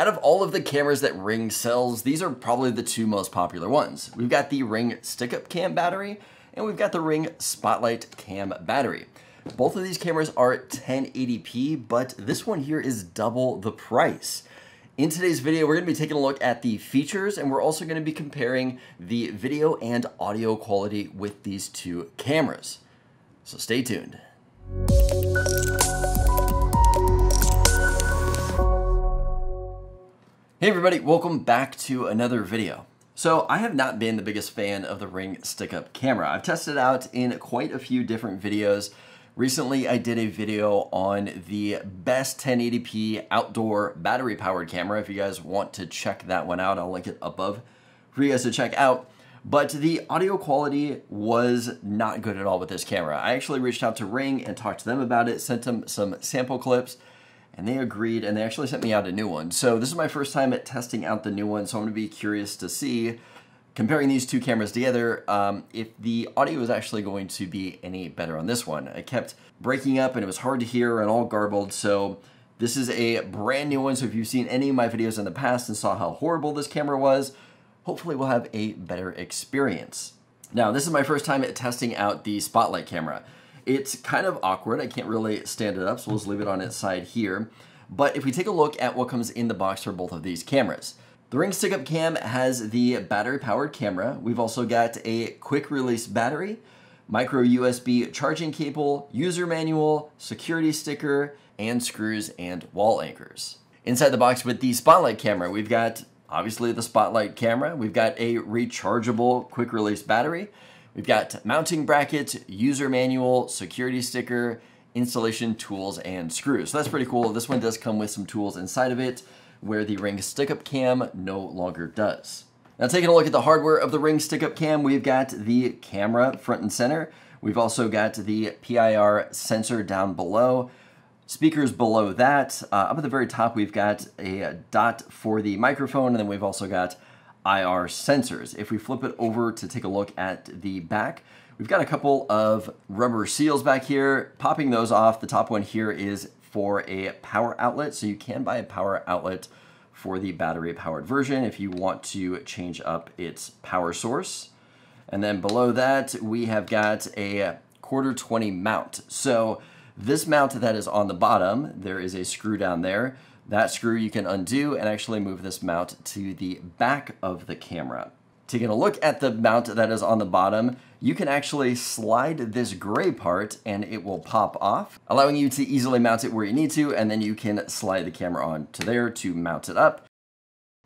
Out of all of the cameras that Ring sells, these are probably the two most popular ones. We've got the Ring stick-up cam battery, and we've got the Ring Spotlight cam battery. Both of these cameras are 1080p, but this one here is double the price. In today's video, we're going to be taking a look at the features and we're also going to be comparing the video and audio quality with these two cameras. So stay tuned. Hey everybody, welcome back to another video. So I have not been the biggest fan of the Ring stick-up camera. I've tested it out in quite a few different videos. Recently I did a video on the best 1080p outdoor battery powered camera. If you guys want to check that one out, I'll link it above for you guys to check out. But the audio quality was not good at all with this camera. I actually reached out to Ring and talked to them about it, sent them some sample clips, and they agreed and they actually sent me out a new one. So this is my first time at testing out the new one, so I'm gonna be curious to see, comparing these two cameras together, um, if the audio is actually going to be any better on this one. I kept breaking up and it was hard to hear and all garbled, so this is a brand new one, so if you've seen any of my videos in the past and saw how horrible this camera was, hopefully we'll have a better experience. Now, this is my first time at testing out the Spotlight camera. It's kind of awkward. I can't really stand it up, so we'll just leave it on its side here. But if we take a look at what comes in the box for both of these cameras, the Ring Stick-Up Cam has the battery-powered camera. We've also got a quick-release battery, micro USB charging cable, user manual, security sticker, and screws and wall anchors. Inside the box with the Spotlight camera, we've got obviously the Spotlight camera. We've got a rechargeable quick-release battery. We've got mounting brackets, user manual, security sticker, installation tools, and screws. So that's pretty cool. This one does come with some tools inside of it where the Ring Stick-Up Cam no longer does. Now taking a look at the hardware of the Ring Stick-Up Cam, we've got the camera front and center. We've also got the PIR sensor down below. Speakers below that. Uh, up at the very top, we've got a dot for the microphone, and then we've also got IR sensors. If we flip it over to take a look at the back, we've got a couple of rubber seals back here. Popping those off, the top one here is for a power outlet, so you can buy a power outlet for the battery powered version if you want to change up its power source. And then below that, we have got a quarter 20 mount. So this mount that is on the bottom, there is a screw down there. That screw you can undo and actually move this mount to the back of the camera. Taking a look at the mount that is on the bottom, you can actually slide this gray part and it will pop off, allowing you to easily mount it where you need to, and then you can slide the camera on to there to mount it up.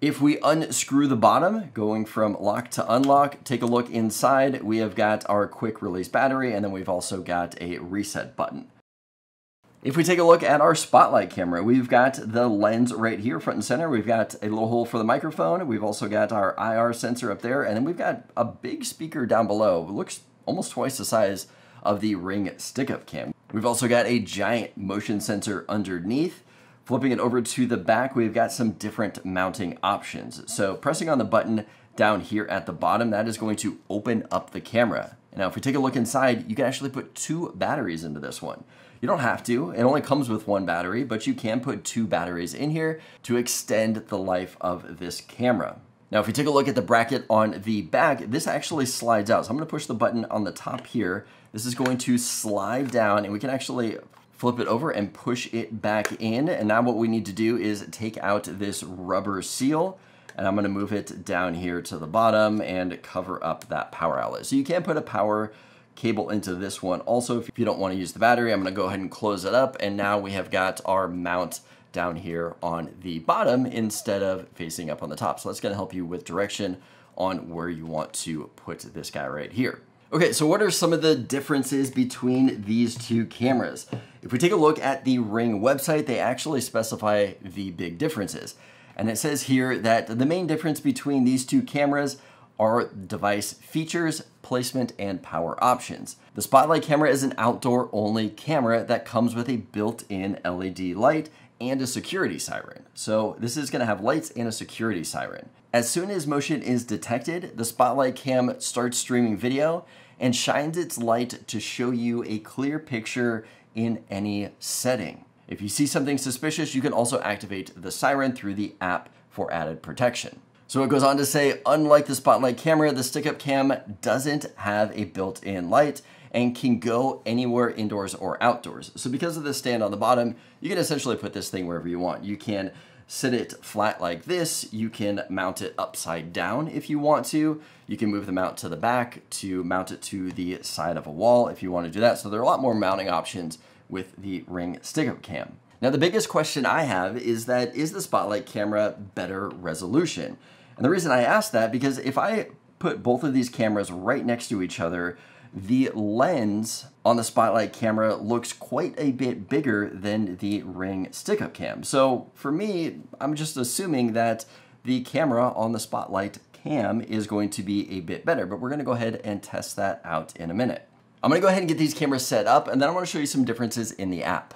If we unscrew the bottom, going from lock to unlock, take a look inside, we have got our quick release battery, and then we've also got a reset button. If we take a look at our spotlight camera, we've got the lens right here, front and center. We've got a little hole for the microphone. We've also got our IR sensor up there, and then we've got a big speaker down below. It looks almost twice the size of the Ring stick-up cam. We've also got a giant motion sensor underneath. Flipping it over to the back, we've got some different mounting options. So pressing on the button down here at the bottom, that is going to open up the camera. Now, if we take a look inside, you can actually put two batteries into this one. You don't have to, it only comes with one battery, but you can put two batteries in here to extend the life of this camera. Now, if we take a look at the bracket on the back, this actually slides out. So I'm gonna push the button on the top here. This is going to slide down and we can actually flip it over and push it back in. And now what we need to do is take out this rubber seal and I'm gonna move it down here to the bottom and cover up that power outlet. So you can put a power cable into this one. Also, if you don't wanna use the battery, I'm gonna go ahead and close it up and now we have got our mount down here on the bottom instead of facing up on the top. So that's gonna help you with direction on where you want to put this guy right here. Okay, so what are some of the differences between these two cameras? If we take a look at the Ring website, they actually specify the big differences. And it says here that the main difference between these two cameras are device features, placement, and power options. The Spotlight camera is an outdoor only camera that comes with a built-in LED light and a security siren. So this is gonna have lights and a security siren. As soon as motion is detected, the Spotlight cam starts streaming video and shines its light to show you a clear picture in any setting. If you see something suspicious, you can also activate the siren through the app for added protection. So it goes on to say, unlike the Spotlight camera, the stick-up cam doesn't have a built-in light and can go anywhere indoors or outdoors. So because of the stand on the bottom, you can essentially put this thing wherever you want. You can sit it flat like this. You can mount it upside down if you want to. You can move the mount to the back to mount it to the side of a wall if you want to do that. So there are a lot more mounting options with the Ring stick-up cam. Now the biggest question I have is that is the Spotlight camera better resolution? And the reason I ask that because if I put both of these cameras right next to each other, the lens on the Spotlight camera looks quite a bit bigger than the Ring stick-up cam. So for me, I'm just assuming that the camera on the Spotlight cam is going to be a bit better, but we're gonna go ahead and test that out in a minute. I'm gonna go ahead and get these cameras set up and then I wanna show you some differences in the app.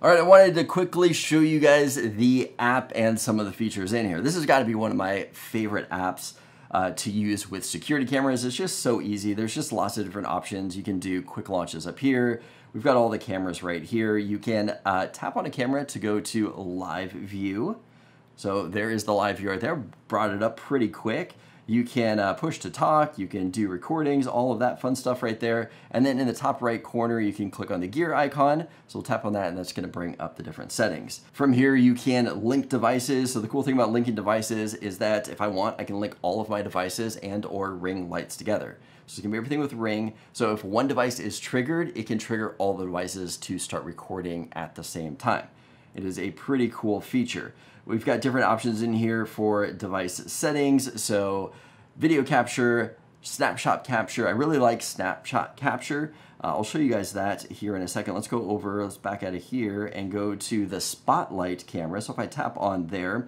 All right, I wanted to quickly show you guys the app and some of the features in here. This has got to be one of my favorite apps uh, to use with security cameras. It's just so easy. There's just lots of different options. You can do quick launches up here. We've got all the cameras right here. You can uh, tap on a camera to go to live view. So there is the live view right there. Brought it up pretty quick. You can uh, push to talk, you can do recordings, all of that fun stuff right there. And then in the top right corner, you can click on the gear icon. So we'll tap on that and that's gonna bring up the different settings. From here, you can link devices. So the cool thing about linking devices is that if I want, I can link all of my devices and or ring lights together. So it can be everything with Ring. So if one device is triggered, it can trigger all the devices to start recording at the same time. It is a pretty cool feature. We've got different options in here for device settings. So video capture, snapshot capture. I really like snapshot capture. Uh, I'll show you guys that here in a second. Let's go over, let's back out of here and go to the spotlight camera. So if I tap on there,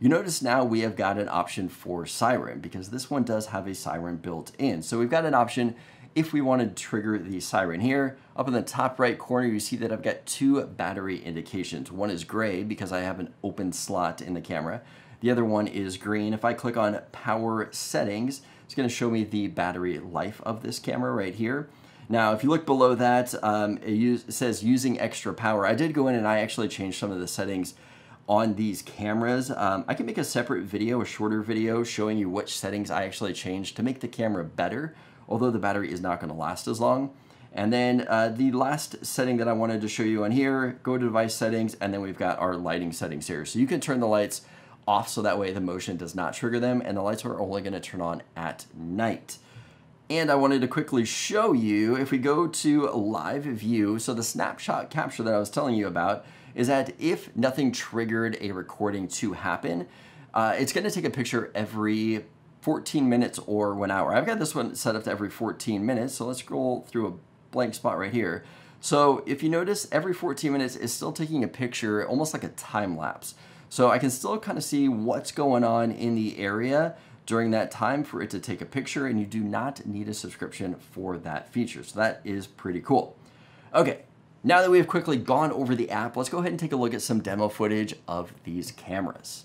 you notice now we have got an option for siren because this one does have a siren built in. So we've got an option if we want to trigger the siren here. Up in the top right corner, you see that I've got two battery indications. One is gray because I have an open slot in the camera. The other one is green. If I click on power settings, it's gonna show me the battery life of this camera right here. Now, if you look below that, um, it, use, it says using extra power. I did go in and I actually changed some of the settings on these cameras. Um, I can make a separate video, a shorter video, showing you which settings I actually changed to make the camera better although the battery is not going to last as long. And then uh, the last setting that I wanted to show you on here, go to device settings, and then we've got our lighting settings here. So you can turn the lights off so that way the motion does not trigger them, and the lights are only gonna turn on at night. And I wanted to quickly show you, if we go to live view, so the snapshot capture that I was telling you about is that if nothing triggered a recording to happen, uh, it's gonna take a picture every 14 minutes or one hour. I've got this one set up to every 14 minutes, so let's scroll through a blank spot right here. So if you notice, every 14 minutes is still taking a picture, almost like a time lapse. So I can still kind of see what's going on in the area during that time for it to take a picture, and you do not need a subscription for that feature. So that is pretty cool. Okay, now that we have quickly gone over the app, let's go ahead and take a look at some demo footage of these cameras.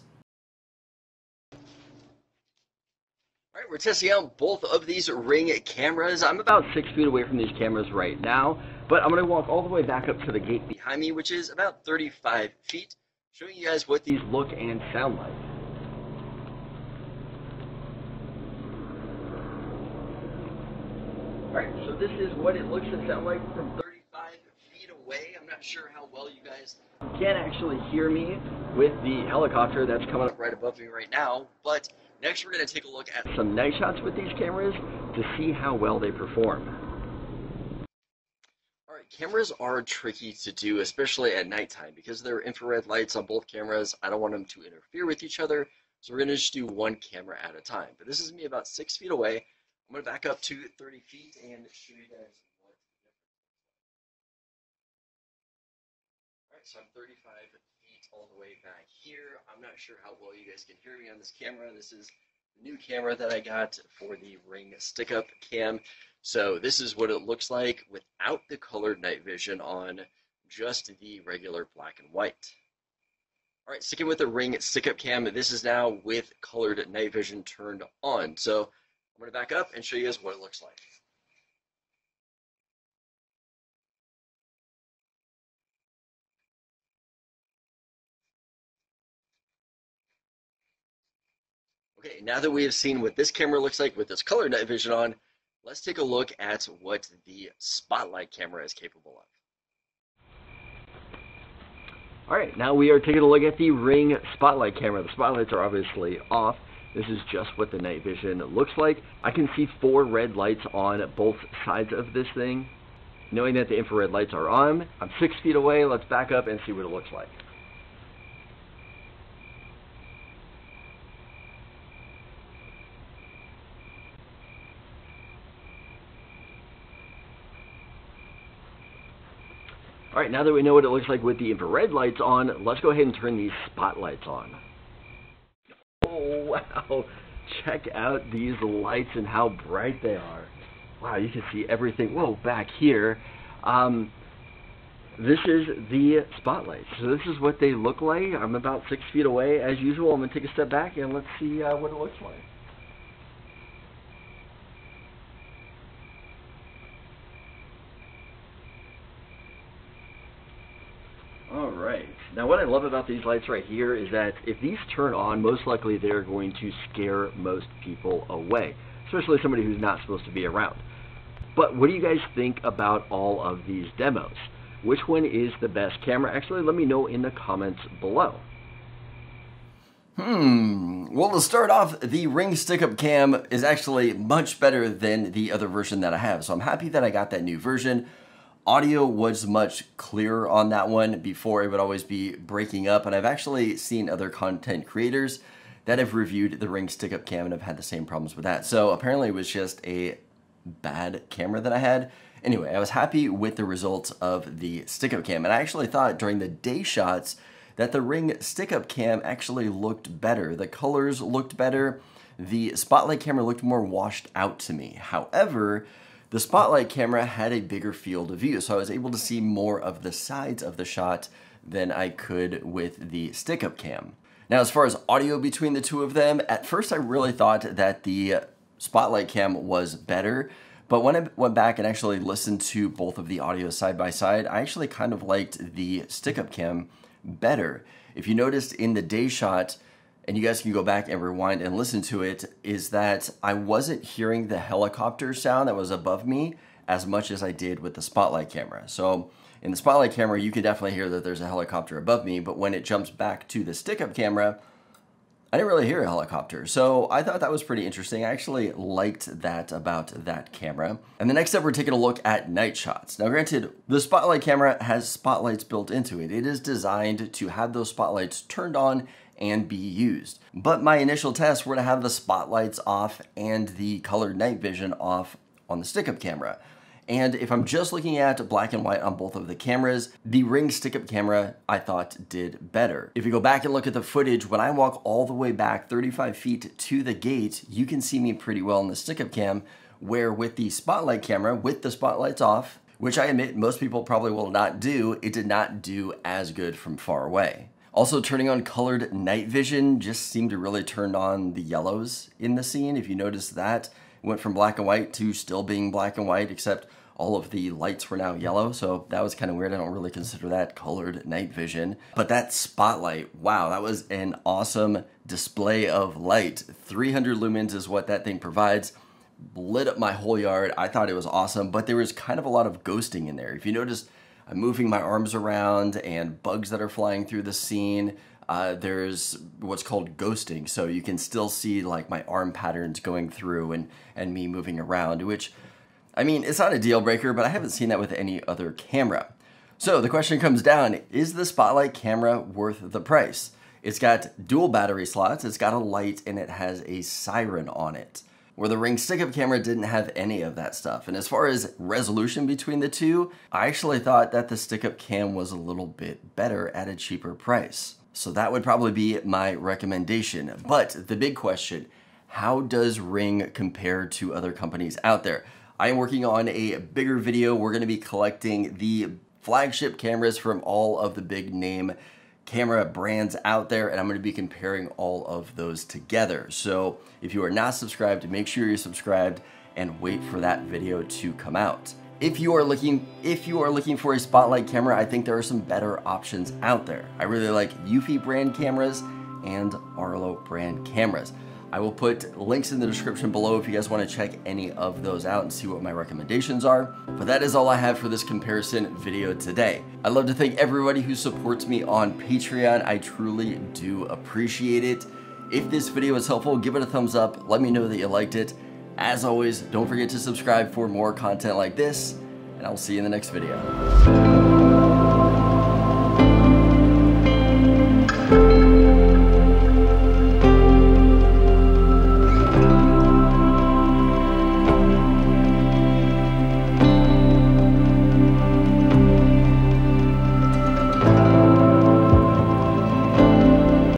We're testing out both of these Ring cameras. I'm about six feet away from these cameras right now, but I'm going to walk all the way back up to the gate behind me, which is about 35 feet, showing you guys what these look and sound like. Alright, so this is what it looks and sounds like from 35 feet away. I'm not sure how well you guys can actually hear me with the helicopter that's coming up right above me right now, but Next, we're going to take a look at some night shots with these cameras to see how well they perform. Alright, cameras are tricky to do, especially at nighttime, because there are infrared lights on both cameras. I don't want them to interfere with each other, so we're going to just do one camera at a time. But this is me about six feet away. I'm going to back up to 30 feet and show you guys what the difference Alright, so I'm 35 all the way back here. I'm not sure how well you guys can hear me on this camera. This is the new camera that I got for the Ring stick-up cam. So this is what it looks like without the colored night vision on, just the regular black and white. All right, sticking with the Ring stick-up cam, this is now with colored night vision turned on. So I'm going to back up and show you guys what it looks like. Okay, now that we have seen what this camera looks like with this color night vision on, let's take a look at what the spotlight camera is capable of. All right, now we are taking a look at the Ring spotlight camera. The spotlights are obviously off. This is just what the night vision looks like. I can see four red lights on both sides of this thing. Knowing that the infrared lights are on, I'm six feet away. Let's back up and see what it looks like. All now that we know what it looks like with the infrared lights on, let's go ahead and turn these spotlights on. Oh, wow. Check out these lights and how bright they are. Wow, you can see everything. Whoa, back here. Um, this is the spotlights. So this is what they look like. I'm about six feet away as usual. I'm going to take a step back and let's see uh, what it looks like. Alright, now what I love about these lights right here is that if these turn on, most likely they're going to scare most people away, especially somebody who's not supposed to be around. But what do you guys think about all of these demos? Which one is the best camera? Actually, let me know in the comments below. Hmm. Well, to start off, the Ring Stick-Up Cam is actually much better than the other version that I have. So I'm happy that I got that new version. Audio was much clearer on that one. Before it would always be breaking up, and I've actually seen other content creators that have reviewed the Ring Stick-Up Cam and have had the same problems with that. So apparently it was just a bad camera that I had. Anyway, I was happy with the results of the Stick-Up Cam, and I actually thought during the day shots that the Ring Stick-Up Cam actually looked better. The colors looked better. The Spotlight camera looked more washed out to me. However, the spotlight camera had a bigger field of view, so I was able to see more of the sides of the shot than I could with the stick-up cam. Now, as far as audio between the two of them, at first I really thought that the spotlight cam was better, but when I went back and actually listened to both of the audio side by side, I actually kind of liked the stick-up cam better. If you noticed in the day shot, and you guys can go back and rewind and listen to it, is that I wasn't hearing the helicopter sound that was above me as much as I did with the spotlight camera. So in the spotlight camera, you can definitely hear that there's a helicopter above me, but when it jumps back to the stick-up camera, I didn't really hear a helicopter. So I thought that was pretty interesting. I actually liked that about that camera. And the next step, we're taking a look at night shots. Now granted, the spotlight camera has spotlights built into it. It is designed to have those spotlights turned on and be used. But my initial tests were to have the spotlights off and the colored night vision off on the stick-up camera. And if I'm just looking at black and white on both of the cameras, the Ring stick-up camera I thought did better. If you go back and look at the footage, when I walk all the way back 35 feet to the gate, you can see me pretty well in the stick-up cam, where with the spotlight camera, with the spotlights off, which I admit most people probably will not do, it did not do as good from far away. Also turning on colored night vision just seemed to really turn on the yellows in the scene. If you notice that, it went from black and white to still being black and white, except all of the lights were now yellow, so that was kind of weird. I don't really consider that colored night vision. But that spotlight, wow, that was an awesome display of light. 300 lumens is what that thing provides. Lit up my whole yard. I thought it was awesome, but there was kind of a lot of ghosting in there. If you notice, I'm moving my arms around and bugs that are flying through the scene. Uh, there's what's called ghosting, so you can still see like my arm patterns going through and, and me moving around, which, I mean, it's not a deal breaker, but I haven't seen that with any other camera. So the question comes down, is the Spotlight camera worth the price? It's got dual battery slots, it's got a light, and it has a siren on it where the Ring stick-up camera didn't have any of that stuff. And as far as resolution between the two, I actually thought that the stick-up cam was a little bit better at a cheaper price. So that would probably be my recommendation. But the big question, how does Ring compare to other companies out there? I am working on a bigger video. We're gonna be collecting the flagship cameras from all of the big name camera brands out there and I'm going to be comparing all of those together. So if you are not subscribed, make sure you're subscribed and wait for that video to come out. If you are looking if you are looking for a spotlight camera, I think there are some better options out there. I really like Eufy brand cameras and Arlo brand cameras. I will put links in the description below if you guys want to check any of those out and see what my recommendations are. But that is all I have for this comparison video today. I'd love to thank everybody who supports me on Patreon. I truly do appreciate it. If this video was helpful, give it a thumbs up. Let me know that you liked it. As always, don't forget to subscribe for more content like this, and I'll see you in the next video.